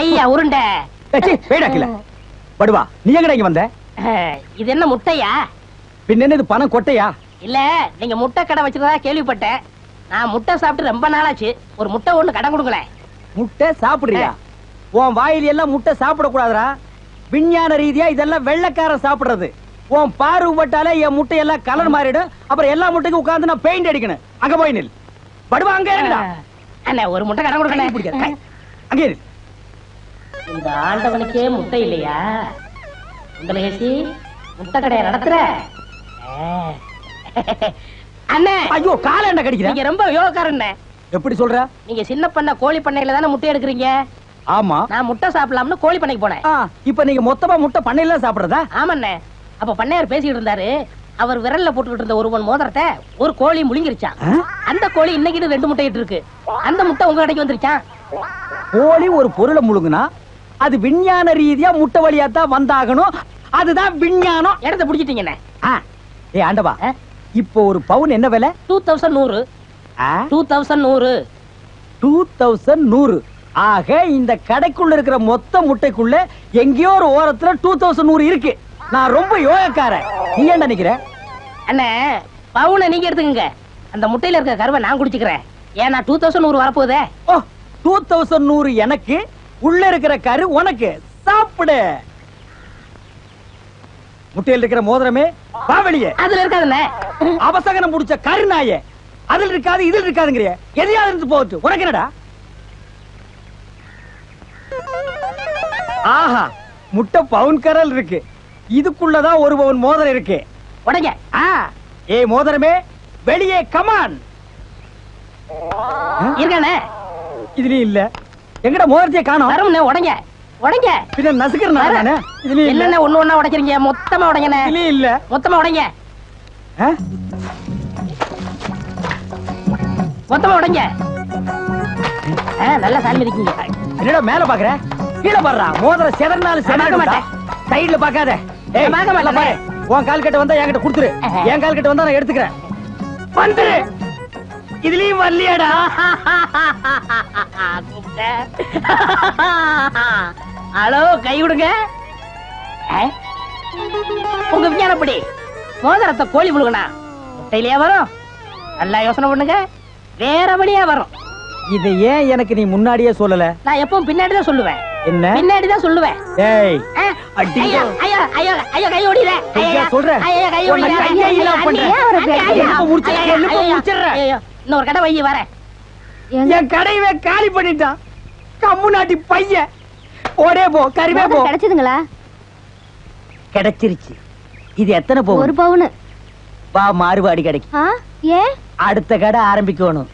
ஐயா உருண்டை. வேடாக்கல படுவா நீ எங்கடா இங்க வந்த? இது என்ன முட்டையா? பின்ன என்ன இது பணம் கொட்டையா? இல்ல நீங்க முட்டை கடை வச்சிருந்தா கேள்விப்பட்டேன். நான் முட்டை சாப்பிட்டு ரொம்ப நாளாச்சு. ஒரு முட்டை ஒண்ணு கடன் கொடுங்களேன். முட்டை சாப்பிடுறியா? உன் வாயில எல்லாம் முட்டை சாப்பிட கூடாதுடா விஞ்ஞான ரீதியா இதெல்லாம் வெள்ளைக்காரன் சாப்பிடுறது. உன் பார்வை பட்டாலே என் முட்டை எல்லாம் கலர் மாறிடும். அப்புறம் எல்லா முட்டைக்கும் உட்கார்ந்து நான் பெயிண்ட் அடிக்கணும். அங்க போய் நில். படுவா அங்க ஒரு முட்டை கடன். கொடுக்கணும் அங்கே இரு. இந்த ஆண்டவனுக்கே முட்டை இல்லையா? உங்களை முட்டை கடையை நடத்துற. அண்ணே! ஐயோ கால என்ன கடிக்கிற? நீங்க ரொம்ப யோகக்காரண்ணே. எப்படி சொல்ற? நீங்க சின்ன பண்ண கோழி பண்ணையில தானே முட்டை எடுக்கிறீங்க? ஆமா. நான் முட்டை சாப்பிடலாம்னு கோழி பண்ணைக்கு போனேன். இப்ப நீங்க மொத்தமா முட்டை பண்ணையில சாப்பிடுறதா? ஆமாண்ணே. அப்ப பண்ணையார் பேசிக்கிட்டு இருந்தாரு. அவர் விரல்ல போட்டுக்கிட்டு இருந்த ஒருவன் மோதிரத்தை ஒரு கோழி முழுங்கிருச்சான்? அந்த கோழி இன்னைக்கு ரெண்டு முட்டை இருக்கு அந்த முட்டை உங்க கடைக்கு வந்துருச்சான் கோழி ஒரு பொருளை முழுங்குனா அது விஞ்ஞான ரீதியா முட்டை வழியா தான் வந்தாகணும். அதுதான் விஞ்ஞானம். இடத்த பிடிச்சிட்டீங்கண்ணே ஏய் ஆண்டவா? இப்போ ஒரு பவுன் என்ன விலை? டூ தௌசண்ட் நூறு. டூ தௌசண்ட் நூறு. டூ தௌசண்ட் நூறு. ஆக இந்த கடைக்குள்ள இருக்கிற மொத்த முட்டைக்குள்ள எங்கேயோ ஒரு ஓரத்துல டூ தௌசண்ட் நூறு இருக்கு. நான் ரொம்ப யோகக்காரன். நீ ஏன் நினைக்கிற? அண்ணே பவுனை நீங்க எடுத்துக்கங்க. அந்த முட்டையில இருக்க கருவை நான் குடிச்சுக்கிறேன். ஏன்னா டூ தௌசண்ட் நூறு வரப்போகுதே. ஓ டூ தௌசண்ட் நூறு எனக்கு உள்ள இருக்கிற கரு உனக்கு. சாப்பிடு. முட்டையில் இருக்கிற மோதிரமே வா வெளியே. அதுல இருக்காதுண்ணே அவசகனம் முடிச்ச கருநாயே அதில் இருக்காது இதில் இருக்காதுங்கிறிய. எதையாவது இருந்து போகுது உனக்கு என்னடா? ஆஹா முட்டை பவுன் கரல் இருக்கு. இதுக்குள்ளதான் ஒரு பவுன் மோதிரம் இருக்கு. உடைங்க. ஆ. ஏய் மோதிரமே வெளியே கமான் இருக்கானே இதுலயும் இல்ல. எங்கடா மோதிரத்தையே காணோம்? வரும்ண்ணே உடைங்க. உடைங்க. பின்ன நசுக்கிறேன் நானு இதுலயும் இல்ல. என்னென்ன ஒண்ணு ஒண்ணா உடைக்கிறீங்க? மொத்தமா உடைங்கண்ணே. இதுலயும் இல்ல. மொத்தமா உடைங்க? மொத்தமா உடைங்க. நல்லா சாமி இருக்கீங்க. என்னடா மேல பாக்குற? கீழே பாடுறா. மோதிரம் செதறினாலும் செதறா மாட்டேன். சைடுல பாக்காத. ஏய். பாரு. உன் கால் கிட்ட வந்தா என்கிட்ட கொடுத்துரு. என் கால் கிட்ட வந்தா நான் எடுத்துக்கிறேன். வந்துரு. இதுலயும் வரலையாடா. ஹலோ கை விடுங்க? உங்க விஞ்ஞானப்படி மோதிரத்தை கோழி முழுகனா முட்டையிலேயே வரும். நல்லா யோசனை பண்ணுங்க. வேறபடியா வரும். இதை ஏன் எனக்கு நீ முன்னாடியே சொல்லல? நான் எப்பவும் பின்னாடி தான் சொல்லுவேன். என்ன? பின்னாடி தான் சொல்லுவேன். ஏய். ஐயா, ஐயா, ஐயா, ஐயா, கை. ஐயா, சொல்றேன். ஐயா, கை. கையே ஐயா, பண்றேன். இன்னொரு கடை வைய வரேன். என் கடையவே காலி பண்ணிட்டான். கம்மு நாட்டி பையன். ஓடே போ கருவே போ. கிடைச்சதுங்களா? கிடைச்சிருச்சு. இது எத்தனை ஒரு போகும் பவுனு. வா மாறுபாடி கிடைக்கும். ஏன்? அடுத்த கடை ஆரம்பிக்கணும்.